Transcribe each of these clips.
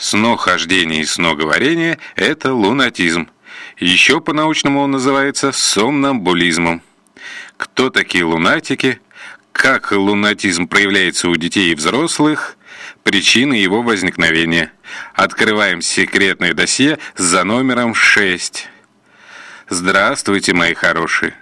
Снохождение и сноговорение – это лунатизм. Еще по-научному он называется сомнамбулизмом. Кто такие лунатики? Как лунатизм проявляется у детей и взрослых? Причины его возникновения. Открываем секретное досье за номером 6. Здравствуйте, мои хорошие.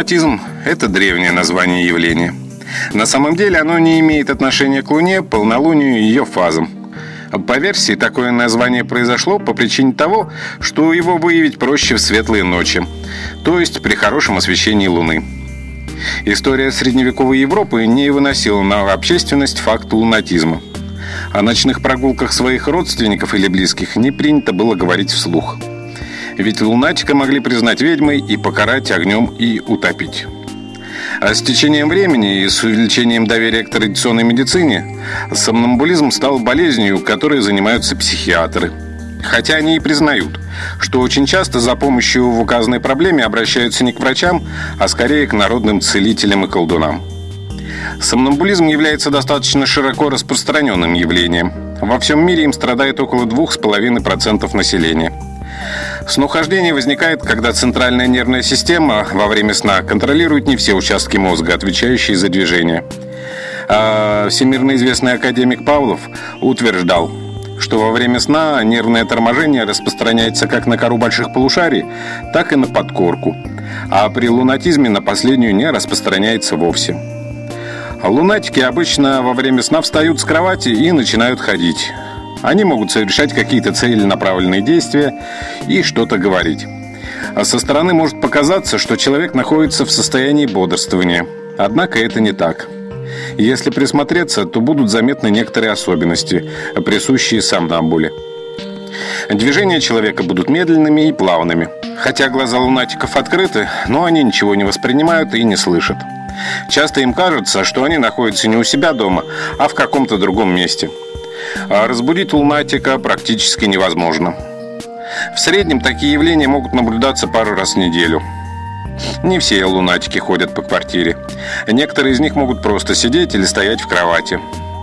Лунатизм – это древнее название явления. На самом деле оно не имеет отношения к Луне, полнолунию и ее фазам. По версии, такое название произошло по причине того, что его выявить проще в светлые ночи, то есть при хорошем освещении Луны. История средневековой Европы не выносила на общественность факт лунатизма. О ночных прогулках своих родственников или близких не принято было говорить вслух – ведь лунатика могли признать ведьмой и покарать огнем и утопить. А с течением времени и с увеличением доверия к традиционной медицине сомнамбулизм стал болезнью, которой занимаются психиатры. Хотя они и признают, что очень часто за помощью в указанной проблеме обращаются не к врачам, а скорее к народным целителям и колдунам. Сомнамбулизм является достаточно широко распространенным явлением. Во всем мире им страдает около 2,5% населения – Снохождение возникает, когда центральная нервная система во время сна контролирует не все участки мозга, отвечающие за движение. А всемирно известный академик Павлов утверждал, что во время сна нервное торможение распространяется как на кору больших полушарий, так и на подкорку, а при лунатизме на последнюю не распространяется вовсе. Лунатики обычно во время сна встают с кровати и начинают ходить. Они могут совершать какие-то целенаправленные действия и что-то говорить. А со стороны может показаться, что человек находится в состоянии бодрствования. Однако это не так. Если присмотреться, то будут заметны некоторые особенности, присущие сомнамбуле. Движения человека будут медленными и плавными. Хотя глаза лунатиков открыты, но они ничего не воспринимают и не слышат. Часто им кажется, что они находятся не у себя дома, а в каком-то другом месте – а разбудить лунатика практически невозможно. В среднем такие явления могут наблюдаться пару раз в неделю. Не все лунатики ходят по квартире. Некоторые из них могут просто сидеть или стоять в кровати.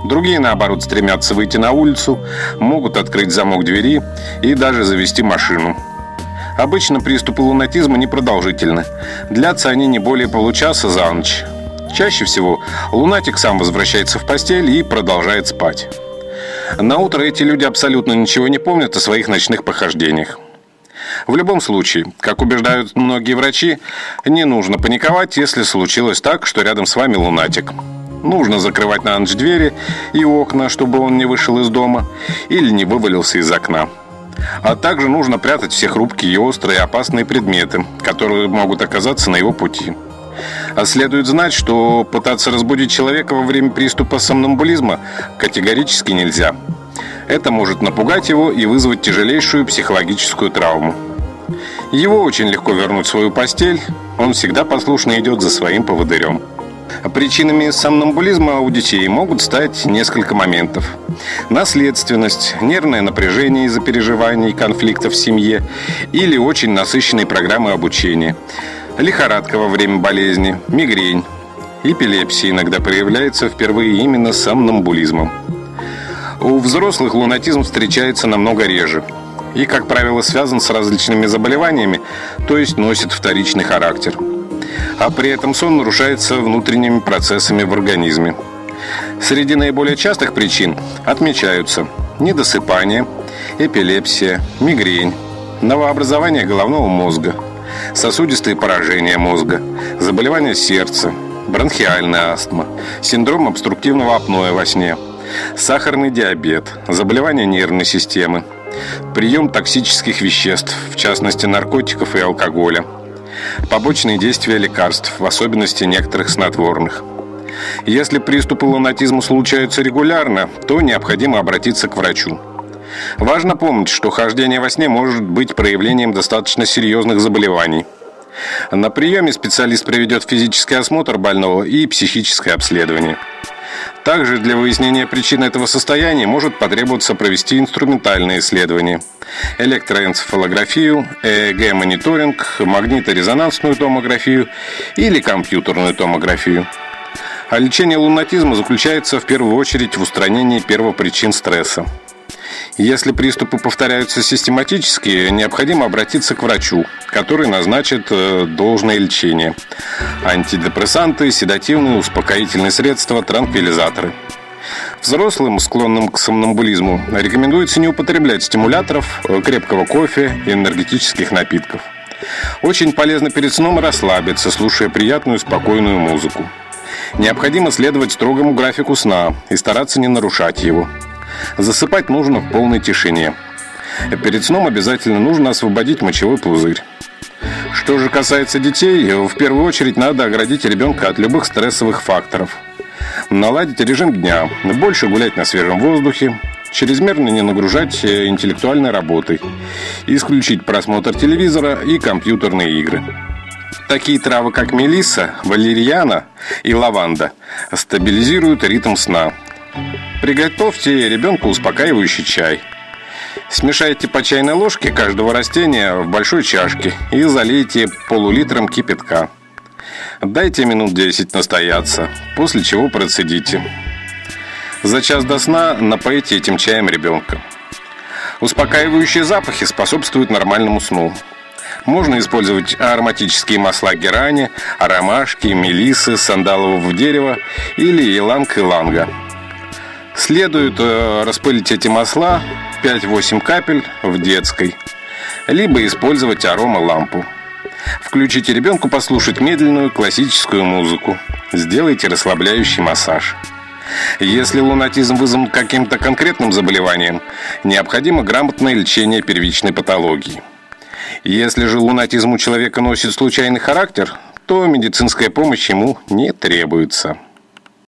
Другие, наоборот, стремятся выйти на улицу, могут открыть замок двери и даже завести машину. Обычно приступы лунатизма непродолжительны. Длятся они не более получаса за ночь. Чаще всего лунатик сам возвращается в постель и продолжает спать. На утро эти люди абсолютно ничего не помнят о своих ночных похождениях. В любом случае, как убеждают многие врачи, не нужно паниковать, если случилось так, что рядом с вами лунатик. Нужно закрывать на ночь двери и окна, чтобы он не вышел из дома или не вывалился из окна. А также нужно прятать все хрупкие и острые опасные предметы, которые могут оказаться на его пути. А следует знать, что пытаться разбудить человека во время приступа сомнамбулизма категорически нельзя. Это может напугать его и вызвать тяжелейшую психологическую травму. Его очень легко вернуть в свою постель, он всегда послушно идет за своим поводырем. Причинами сомнамбулизма у детей могут стать несколько моментов. Наследственность, нервное напряжение из-за переживаний, конфликтов в семье или очень насыщенные программы обучения – лихорадка во время болезни, мигрень. Эпилепсия иногда проявляется впервые именно сомнамбулизмом. У взрослых лунатизм встречается намного реже и, как правило, связан с различными заболеваниями, то есть носит вторичный характер. А при этом сон нарушается внутренними процессами в организме. Среди наиболее частых причин отмечаются недосыпание, эпилепсия, мигрень, новообразование головного мозга – сосудистые поражения мозга, заболевания сердца, бронхиальная астма, синдром обструктивного апноэ во сне, сахарный диабет, заболевания нервной системы, прием токсических веществ, в частности наркотиков и алкоголя, побочные действия лекарств, в особенности некоторых снотворных. Если приступы лунатизма случаются регулярно, то необходимо обратиться к врачу. Важно помнить, что хождение во сне может быть проявлением достаточно серьезных заболеваний. На приеме специалист проведет физический осмотр больного и психическое обследование. Также для выяснения причин этого состояния может потребоваться провести инструментальные исследования. Электроэнцефалографию, ЭЭГ-мониторинг, магниторезонансную томографию или компьютерную томографию. А лечение лунатизма заключается в первую очередь в устранении первопричин стресса. Если приступы повторяются систематически, необходимо обратиться к врачу, который назначит э, должное лечение. Антидепрессанты, седативные, успокоительные средства, транквилизаторы. Взрослым, склонным к сомнамбулизму, рекомендуется не употреблять стимуляторов, э, крепкого кофе и энергетических напитков. Очень полезно перед сном расслабиться, слушая приятную, спокойную музыку. Необходимо следовать строгому графику сна и стараться не нарушать его. Засыпать нужно в полной тишине. Перед сном обязательно нужно освободить мочевой пузырь. Что же касается детей, в первую очередь надо оградить ребенка от любых стрессовых факторов. Наладить режим дня, больше гулять на свежем воздухе, чрезмерно не нагружать э, интеллектуальной работой, исключить просмотр телевизора и компьютерные игры. Такие травы, как мелисса, валерьяна и лаванда, стабилизируют ритм сна, Приготовьте ребенку успокаивающий чай. Смешайте по чайной ложке каждого растения в большой чашке и залейте полулитром кипятка. Дайте минут 10 настояться, после чего процедите. За час до сна напоите этим чаем ребенка. Успокаивающие запахи способствуют нормальному сну. Можно использовать ароматические масла герани, ромашки, мелисы, сандалового дерева или иланг-иланга. Следует э, распылить эти масла 5-8 капель в детской, либо использовать аромалампу. Включите ребенку послушать медленную классическую музыку. Сделайте расслабляющий массаж. Если лунатизм вызван каким-то конкретным заболеванием, необходимо грамотное лечение первичной патологии. Если же лунатизм у человека носит случайный характер, то медицинская помощь ему не требуется.